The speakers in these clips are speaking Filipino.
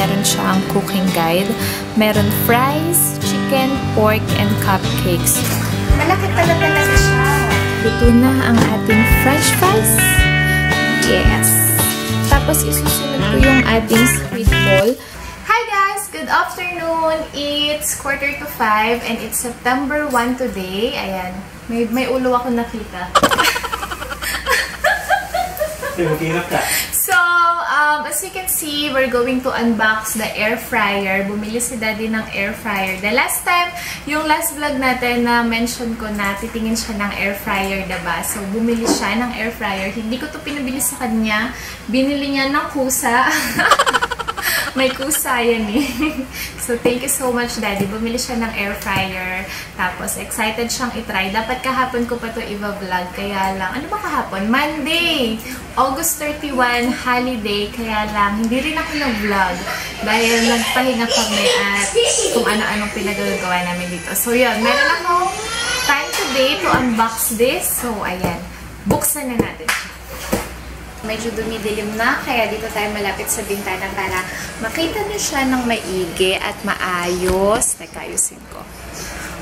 meron siyang cooking guide. Meron fries, chicken, pork, and cupcakes. Malaki pala talaga siya. Luto na ang ating french fries. Yes! Tapos isusunod ko yung ating squid ball. Hi guys! Good afternoon! It's quarter to five and it's September 1 today. Ayan. May, may ulo ako nakita. Magkirap ka. As you can see, we're going to unbox the air fryer. Bumili si daddy ng air fryer. The last time, yung last vlog natin na mention ko na titingin siya ng air fryer, diba? So, bumili siya ng air fryer. Hindi ko to pinabili sa kanya. Binili niya ng kusa. May kusa yan eh. so, thank you so much, Daddy. Bumili siya ng air fryer. Tapos, excited siyang itry. Dapat kahapon ko pa to i-vlog. Kaya lang, ano ba kahapon? Monday! August 31, holiday. Kaya lang, hindi rin ako nag-vlog. Dahil nagpahinga kami at kung ano-anong pinagagawa namin dito. So, yun. Meron akong time today to unbox this. So, ayan. Buksan na natin siya. Medyo dumidilim na, kaya dito tayo malapit sa bintana para makita niyo siya ng maigi at maayos. Teka, ko.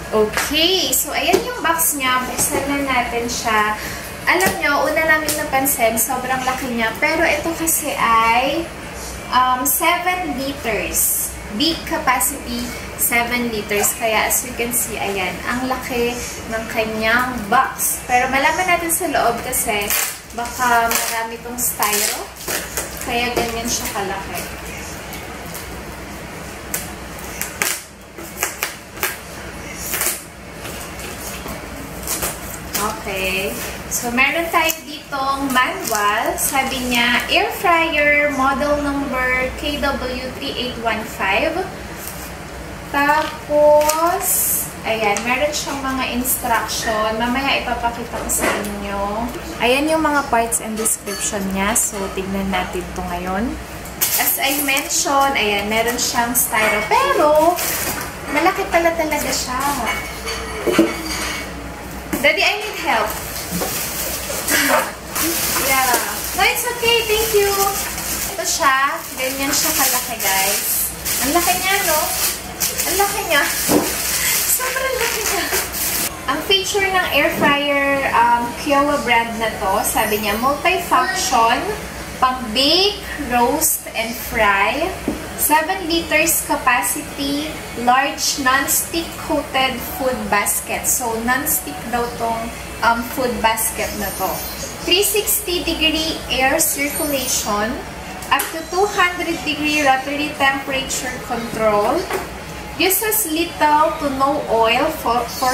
Okay, so ayan yung box niya. Buksan na natin siya. Alam niyo, una namin napansin, sobrang laki niya. Pero ito kasi ay um, 7 liters. Big capacity, 7 liters. Kaya as you can see, ayan, ang laki ng kanyang box. Pero malaman natin sa loob kasi baka marami tong styro. Kaya ganyan siya kalaki. Okay. So, meron tayo ditong manual. Sabi niya, air fryer model number KW3815. Tapos, ayan, meron siyang mga instruction. Mamaya ipapakita ko sa inyo. Ayan yung mga parts and description niya. So, tignan natin to ngayon. As I mentioned, ayan, meron siyang styro. Pero, malaki pala talaga siya. Daddy, I need help. yeah. No, it's okay. Thank you. Ito siya. Ganyan siya kalaki, guys. Ang laki niya, no? Ang laki niya. Ang feature ng air fryer um, Kiowa brand na to, sabi niya, multifunction, pang-bake, roast, and fry. 7 liters capacity, large non-stick coated food basket. So, non-stick daw tong um, food basket na to. 360 degree air circulation, up to 200 degree rotary temperature control, uses little to no oil for, for,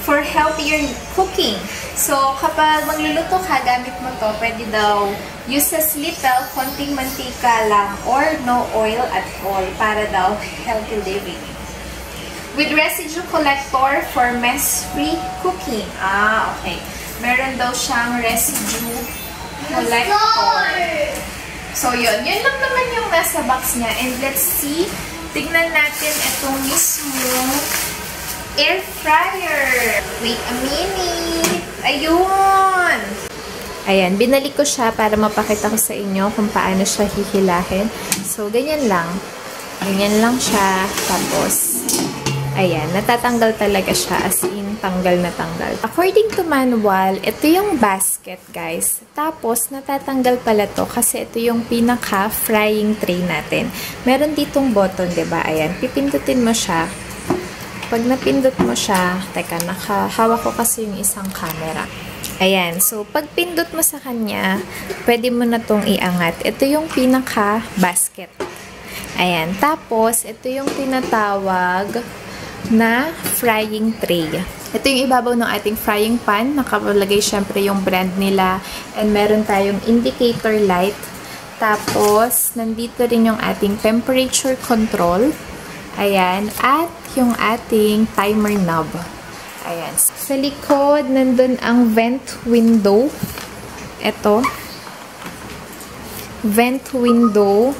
for healthier cooking. So, kapag magluluto ka, gamit mo to, pwede daw uses little, konting mantika lang, or no oil at all, para daw healthy living. With residue collector for mess-free cooking. Ah, okay. Meron daw siyang residue collector. So, yun. Yun lang naman yung nasa box niya. And let's see. Tignan natin itong mismo air fryer. Wait a minute. Ayun! Ayan, binalik ko siya para mapakita ko sa inyo kung paano siya hihilahin. So, ganyan lang. Ganyan lang siya. Tapos, ayan, natatanggal talaga siya as in tanggal na tanggal. According to manual, ito yung basket, guys. Tapos, natatanggal pala to kasi ito yung pinaka-frying tray natin. Meron ditong button, ba diba? Ayan, pipindutin mo siya. Pag napindot mo siya, teka, nakahawak ko kasi yung isang camera. Ayan. So, pag pindot mo sa kanya, pwede mo na tong iangat. Ito yung pinaka-basket. Ayan. Tapos, ito yung tinatawag na frying tray. Ito yung ibabaw ng ating frying pan. Nakalagay syempre yung brand nila. And meron tayong indicator light. Tapos, nandito rin yung ating temperature control. Ayan. At yung ating timer knob. Ayan. Sa likod, nandun ang vent window. Ito. Vent window.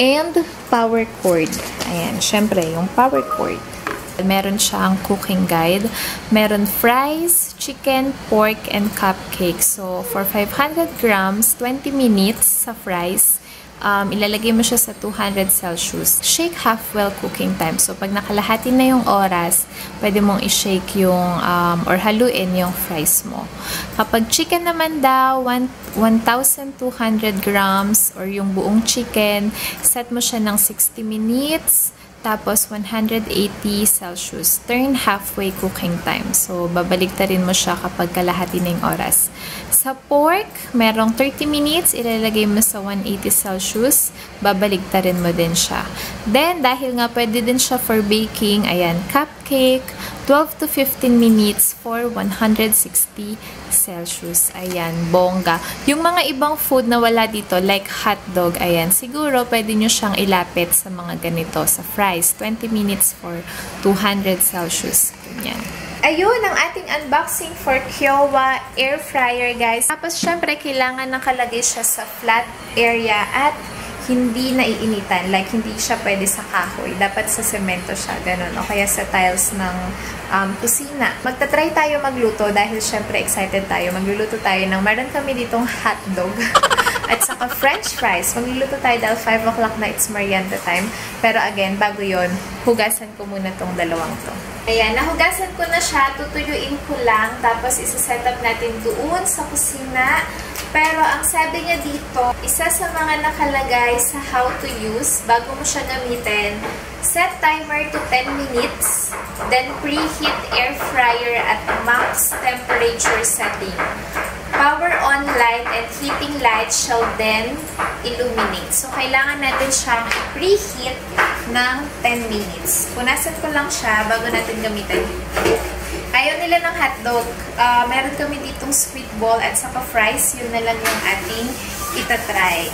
And power cord. Ayan. Siyempre, yung power cord. Meron siyang cooking guide. Meron fries, chicken, pork, and cupcakes. So, for 500 grams, 20 minutes sa fries. um, ilalagay mo siya sa 200 Celsius. Shake half well cooking time. So, pag nakalahati na yung oras, pwede mong i-shake yung um, or haluin yung fries mo. Kapag chicken naman daw, 1,200 grams or yung buong chicken, set mo siya ng 60 minutes tapos, 180 Celsius. Turn halfway cooking time. So, babalik rin mo siya kapag kalahati na yung oras. Sa pork, merong 30 minutes. Ilalagay mo sa 180 Celsius. Babalik rin mo din siya. Then, dahil nga pwede din siya for baking, ayan, cupcake, 12 to 15 minutes for 160 Celsius. Ayan, bongga. Yung mga ibang food na wala dito, like hotdog, ayan, siguro pwede nyo siyang ilapit sa mga ganito, sa fries. 20 minutes for 200 Celsius. Ganyan. Ayun, ang ating unboxing for Kiowa Air Fryer, guys. Tapos, syempre, kailangan nakalagay siya sa flat area at hindi naiinitan. Like, hindi siya pwede sa kahoy. Dapat sa semento siya, ganun. O kaya sa tiles ng um, kusina. Magta-try tayo magluto dahil syempre excited tayo. Magluluto tayo ng, meron kami ditong hotdog. At saka french fries. Magluluto tayo dahil 5 o'clock na it's merienda time. Pero again, bago yon hugasan ko muna tong dalawang to. Ayan, nahugasan ko na siya. Tutuyuin ko lang. Tapos, isa-set up natin doon sa kusina. Pero ang sabi niya dito, isa sa mga nakalagay sa how to use bago mo siya gamitin, set timer to 10 minutes, then preheat air fryer at max temperature setting. Power on light and heating light shall then illuminate. So, kailangan natin siyang preheat ng 10 minutes. Punasan ko lang siya bago natin gamitin. Ayaw nila ng hotdog. Uh, meron kami ditong sweet ball at saka fries. Yun na lang yung ating itatry.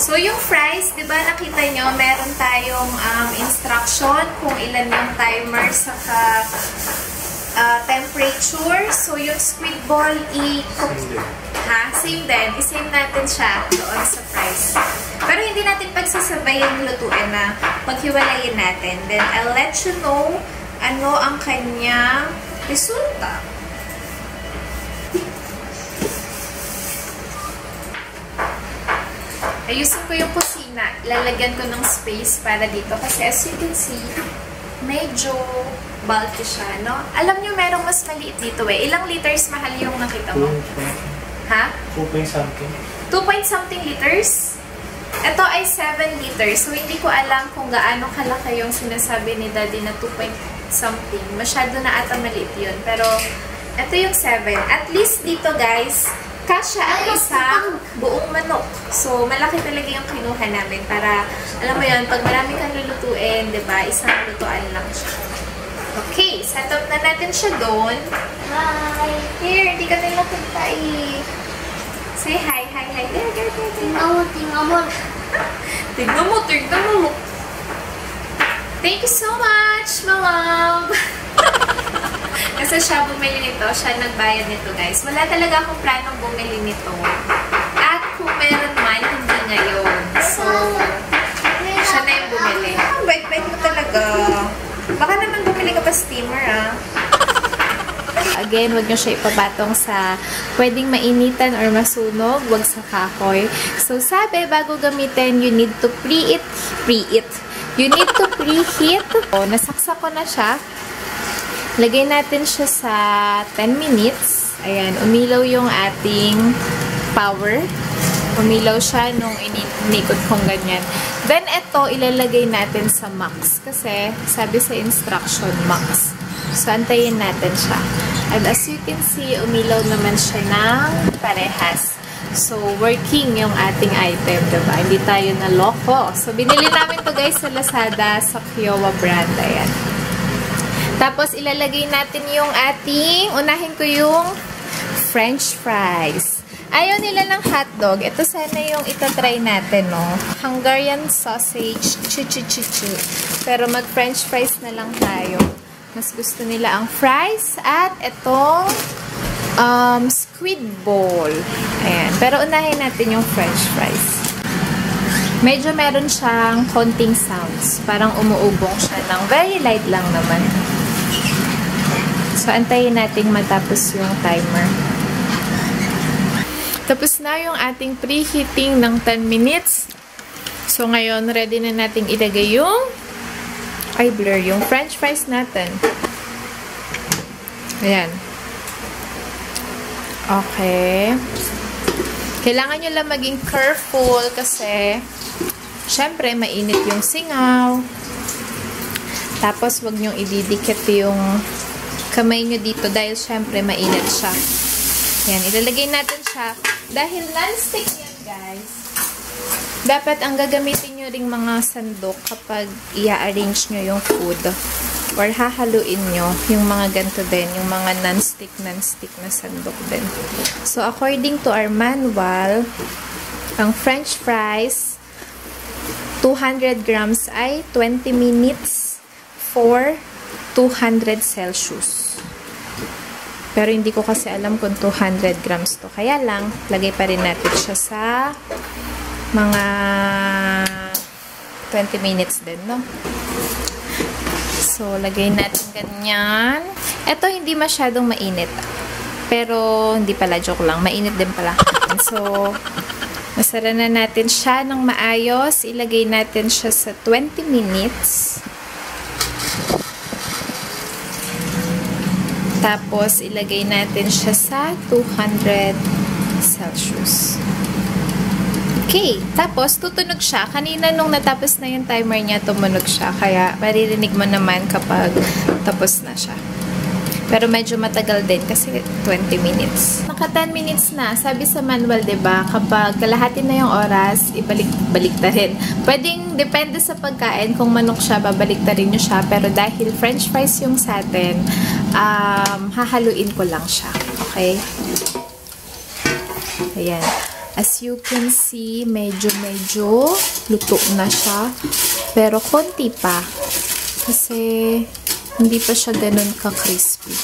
So, yung fries, di ba nakita nyo, meron tayong um, instruction kung ilan yung timer saka uh, temperature. So, yung sweet ball, i-cook. Ha? Same din. I-same natin siya doon sa fries. Pero hindi natin pagsasabayin lutuin na paghiwalayin natin. Then, I'll let you know ano ang kanyang resulta. Ayusin ko yung kusina. Lalagyan ko ng space para dito. Kasi as you can see, medyo bulky siya, no? Alam nyo, merong mas maliit dito eh. Ilang liters mahal yung nakita mo? Ha? 2 point something. 2 point something liters? Ito ay 7 liters. So, hindi ko alam kung gaano kalaki yung sinasabi ni Daddy na 2 point something. Masyado na ata maliit yun. Pero, ito yung 7. At least dito, guys, kasha ang isang buong manok. So, malaki talaga yung kinuha namin para, alam mo yun, pag marami kang lulutuin, ba diba, isang lutuan lang siya. Okay, set up na natin siya doon. Hi! Here, hindi ka nila eh. Say hi, hi, hi. There, there, there. Tingnan mo, tingnan mo. tignan mo, tignan mo. Thank you so much, my love! Kasi siya bumili nito, siya nagbayad nito, guys. Wala talaga akong planong bumili nito. At kung meron man, hindi ngayon. So, siya na yung bumili. Ang bait-bait mo talaga. Baka naman bumili ka pa steamer, ah. Again, huwag nyo siya ipapatong sa pwedeng mainitan or masunog, wag sa kahoy. So, sabi, bago gamitin, you need to pre-it, pre-it, You need to preheat. O, nasaksak ko na siya. Lagay natin siya sa 10 minutes. Ayan, umilaw yung ating power. Umilaw siya nung inikot kong ganyan. Then, ito, ilalagay natin sa max. Kasi, sabi sa instruction, max. So, antayin natin siya. And as you can see, umilaw naman siya ng parehas. So, working yung ating item, diba? Hindi tayo naloko. So, binili namin to guys sa Lazada, sa Kiowa brand. Ayan. Tapos, ilalagay natin yung ating, unahin ko yung french fries. Ayaw nila ng hotdog. Ito sana yung itatry natin, no? Hungarian sausage, chu-chu-chu-chu. Pero mag-french fries na lang tayo. Mas gusto nila ang fries at itong um, squid ball. Ayan. Pero unahin natin yung french fries. Medyo meron siyang konting sounds. Parang umuubong siya ng very light lang naman. So, antayin natin matapos yung timer. Tapos na yung ating preheating ng 10 minutes. So, ngayon, ready na nating ilagay yung ay, blur. Yung french fries natin. Ayan. Okay. Kailangan nyo lang maging careful kasi syempre, mainit yung singaw. Tapos, wag nyo ididikit yung kamay nyo dito dahil syempre, mainit siya. Yan, ilalagay natin siya. Dahil non-stick yan, guys. Dapat ang gagamitin nyo ring mga sandok kapag i-arrange nyo yung food or hahaluin nyo yung mga ganito din, yung mga non-stick, non-stick na sandok din. So, according to our manual, ang french fries, 200 grams ay 20 minutes for 200 Celsius. Pero hindi ko kasi alam kung 200 grams to. Kaya lang, lagay pa rin natin siya sa mga 20 minutes din, no? So, lagay natin ganyan. Ito, hindi masyadong mainit. Pero, hindi pala, joke lang. Mainit din pala. So, masara na natin siya ng maayos. Ilagay natin siya sa 20 minutes. Tapos, ilagay natin siya sa 200 Celsius. Okay. Tapos, tutunog siya. Kanina nung natapos na yung timer niya, tumunog siya. Kaya, maririnig mo naman kapag tapos na siya. Pero medyo matagal din kasi 20 minutes. Naka 10 minutes na. Sabi sa manual, ba diba, kapag kalahati na yung oras, ibalik-balik. Pwedeng, depende sa pagkain, kung manok siya, babalik ta rin nyo siya. Pero dahil french fries yung sa atin, um, hahaluin ko lang siya. Okay? Ayan. As you can see, medyo-medyo luto na siya. Pero konti pa. Kasi hindi pa siya ganun ka-crispy.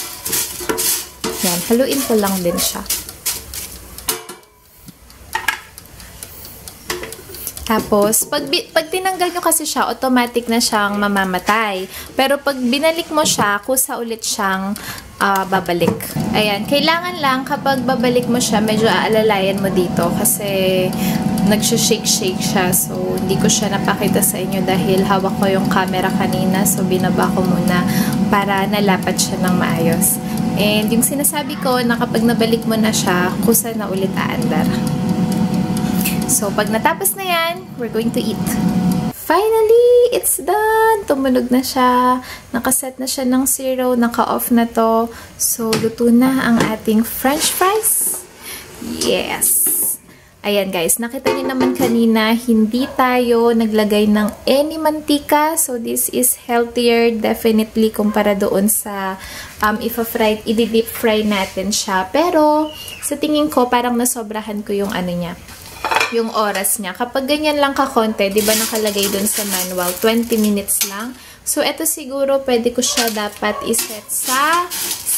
Yan, haluin ko lang din siya. Tapos, pag, pag tinanggal nyo kasi siya, automatic na siyang mamamatay. Pero pag binalik mo siya, kusa ulit siyang uh, babalik. Ayan, kailangan lang kapag babalik mo siya, medyo aalalayan mo dito kasi nagsha-shake-shake siya. So, hindi ko siya napakita sa inyo dahil hawak ko yung camera kanina. So, binaba ko muna para nalapat siya ng maayos. And yung sinasabi ko na kapag nabalik mo na siya, kusa na ulit aandar. So, pag natapos na yan, we're going to eat. Finally, it's done! Tumunog na siya. Nakaset na siya ng zero. Naka-off na to. So, luto na ang ating french fries. Yes! Ayan guys, nakita niyo naman kanina, hindi tayo naglagay ng any mantika. So, this is healthier definitely kumpara doon sa um, if-fry, i-deep fry natin siya. Pero, sa tingin ko, parang nasobrahan ko yung ano niya yung oras niya. Kapag ganyan lang kakonte, di ba nakalagay dun sa manual, 20 minutes lang. So, ito siguro pwede ko siya dapat iset sa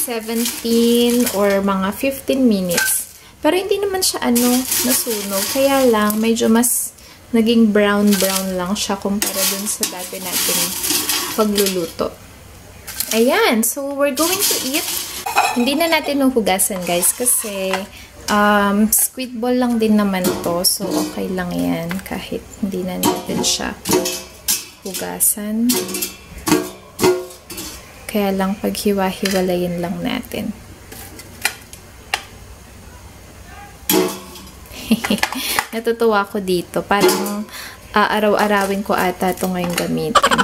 17 or mga 15 minutes. Pero hindi naman siya ano, nasunog. Kaya lang, medyo mas naging brown-brown lang siya kumpara dun sa dati natin pagluluto. Ayan. So, we're going to eat. Hindi na natin huhugasan, guys, kasi Um, squid ball lang din naman to. So, okay lang yan. Kahit hindi na natin siya hugasan. Kaya lang paghiwa-hiwalayin lang natin. Natutuwa ko dito. Parang uh, araw-arawin ko ata ito ngayong gamitin.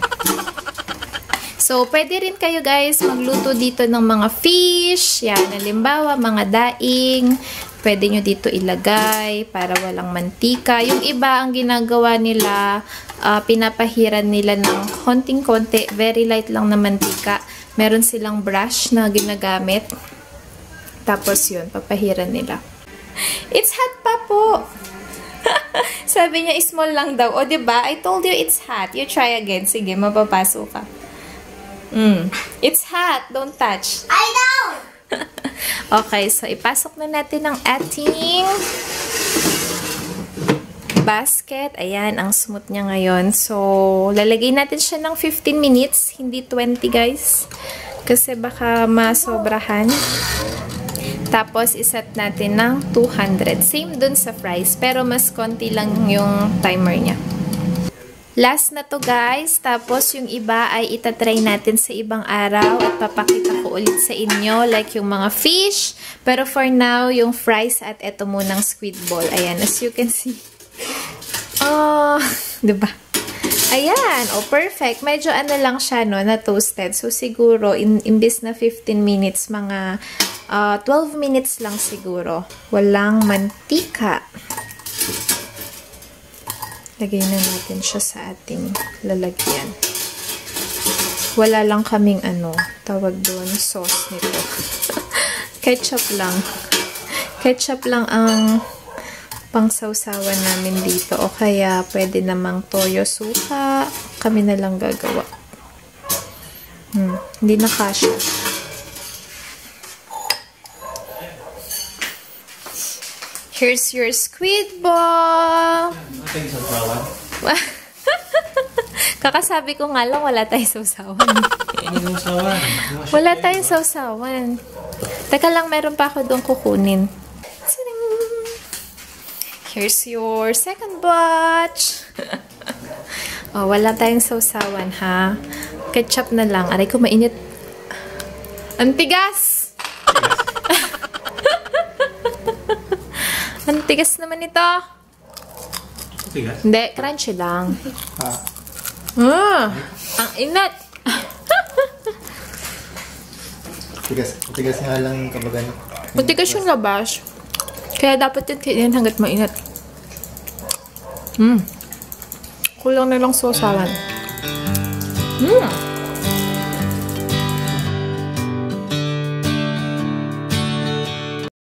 So, pwede rin kayo guys magluto dito ng mga fish. Yan, halimbawa, mga daing. Pwede nyo dito ilagay para walang mantika. Yung iba, ang ginagawa nila, uh, pinapahiran nila ng konting-konti. Very light lang na mantika. Meron silang brush na ginagamit. Tapos yun, papahiran nila. It's hot pa po! Sabi niya, small lang daw. O, ba diba? I told you it's hot. You try again. Sige, mapapasok ka. Mm. It's hot. Don't touch. I know! okay, so ipasok na natin ang ating basket. Ayan, ang smooth niya ngayon. So, lalagay natin siya ng 15 minutes. Hindi 20, guys. Kasi baka masobrahan. Tapos, iset natin ng 200. Same dun sa fries, pero mas konti lang yung timer niya. Last na to guys. Tapos yung iba ay itatry natin sa ibang araw at papakita ko ulit sa inyo like yung mga fish. Pero for now, yung fries at eto munang squid ball. Ayan, as you can see. Oh, ba? Ayan, oh perfect. Medyo ano lang siya no, na toasted. So siguro in imbis na 15 minutes, mga uh, 12 minutes lang siguro. Walang mantika. Lagay na natin siya sa ating lalagyan. Wala lang kaming ano, tawag doon, sauce nito. Ketchup lang. Ketchup lang ang pangsawsawan namin dito. O kaya, pwede namang toyo suka. Kami na lang gagawa. Hmm, hindi na kasha. Here's your squid ball! Ito yung sasawan. Kakasabi ko nga lang, wala tayong sausawan. Ano yung sasawan? wala tayong sausawan. Teka lang, meron pa ako doon kukunin. Here's your second batch. oh, wala tayong sausawan, ha? Ketchup na lang. Aray ko, mainit. Ang tigas! Ang tigas naman ito. Tigas? Hindi, crunchy lang. Ah. Ah, ang inat. Tigas. Tigas nga lang kumbaga. no? Matigas yung labas. Kaya dapat yun kainin hanggat mainit. Hmm. Kulang na lang sausawan. Hmm.